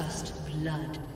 First blood.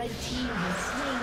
Red team has slain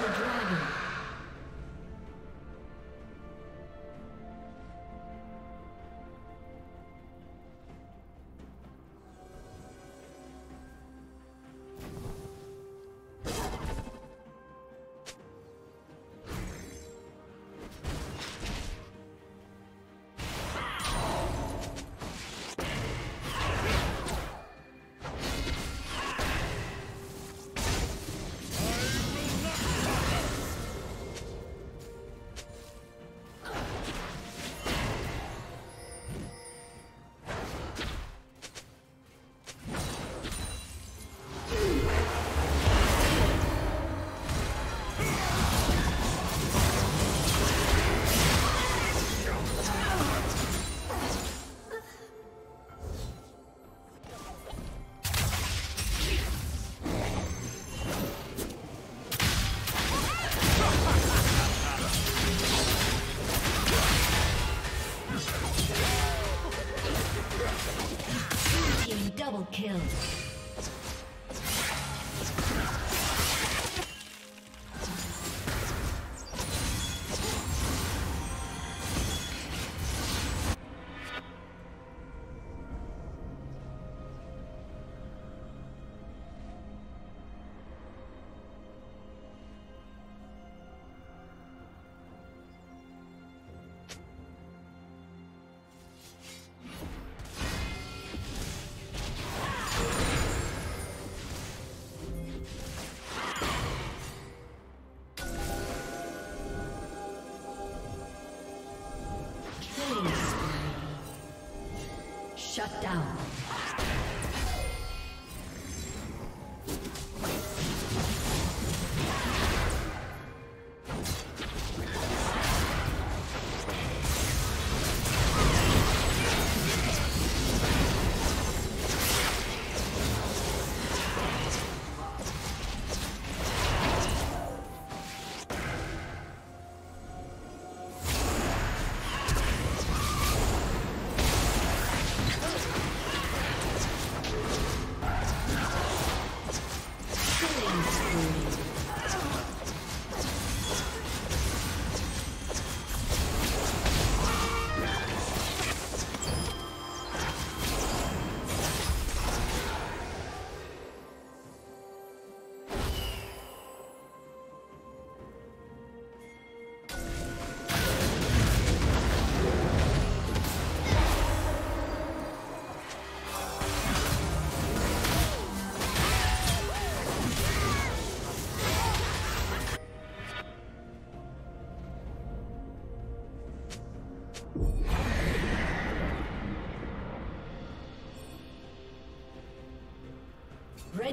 kill.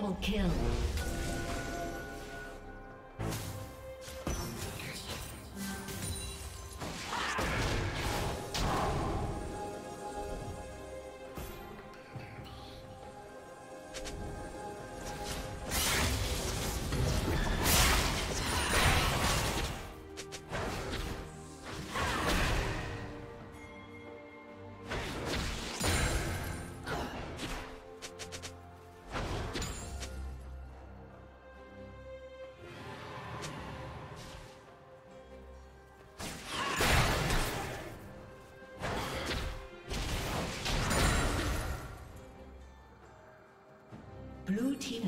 Double kill.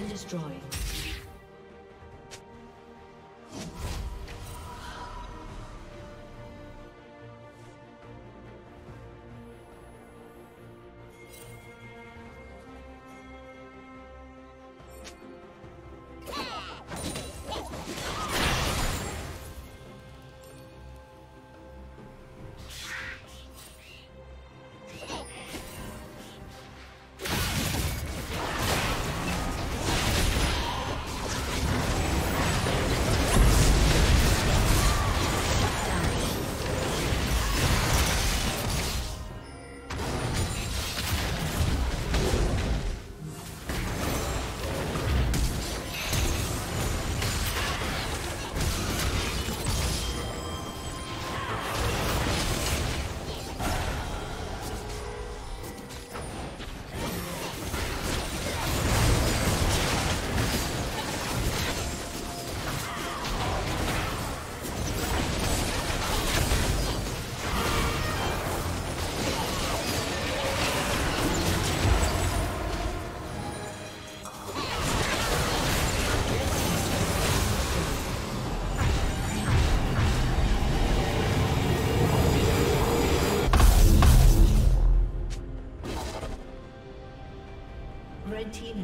Destroyed.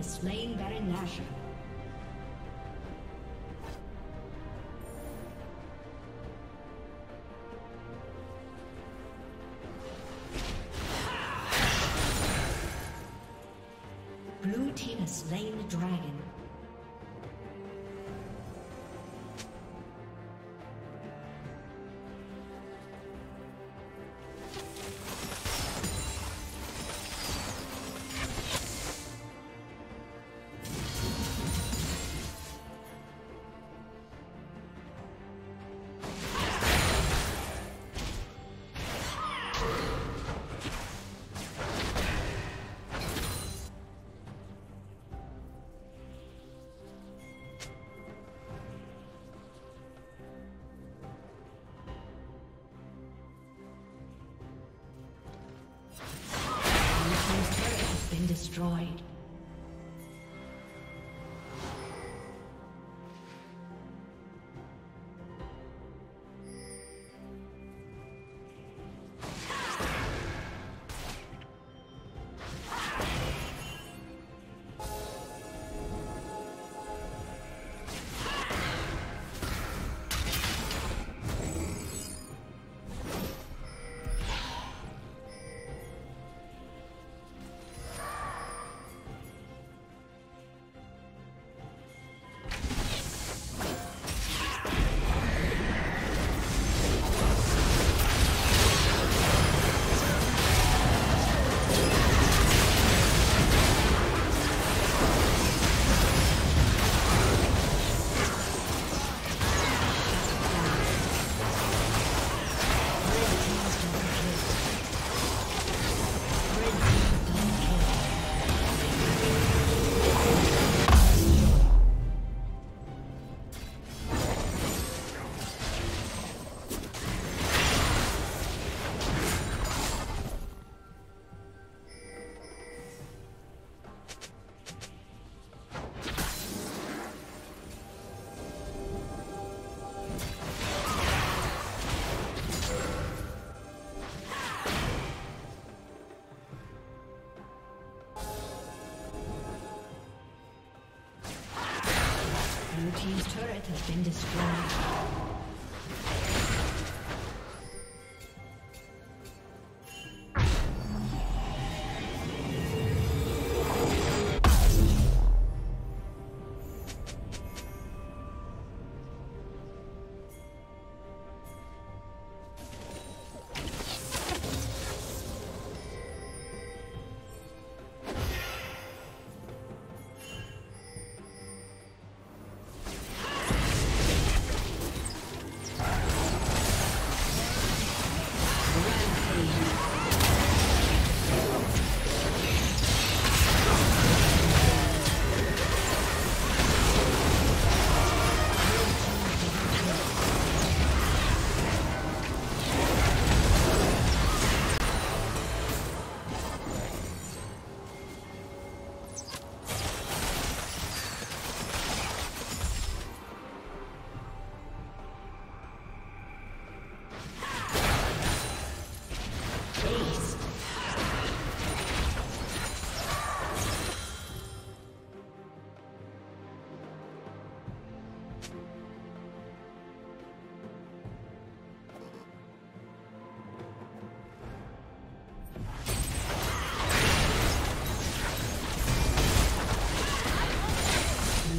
Slain Baron Nashor. Blue team has slain the dragon. Has been destroyed.